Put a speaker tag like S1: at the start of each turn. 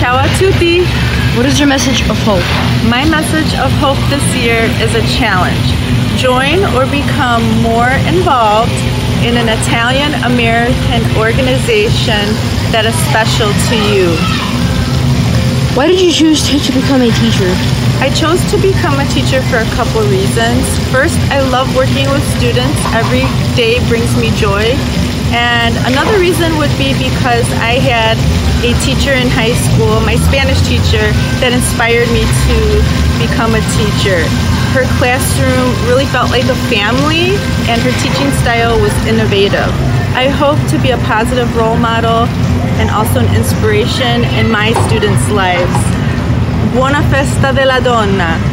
S1: Christy.
S2: What is your message of hope?
S1: My message of hope this year is a challenge. Join or become more involved in an Italian American organization that is special to you.
S2: Why did you choose to become a teacher?
S1: I chose to become a teacher for a couple reasons. First, I love working with students. Every day brings me joy. And another reason would be because I had a teacher in high school, my Spanish teacher, that inspired me to become a teacher. Her classroom really felt like a family, and her teaching style was innovative. I hope to be a positive role model and also an inspiration in my students' lives. Buona festa della donna!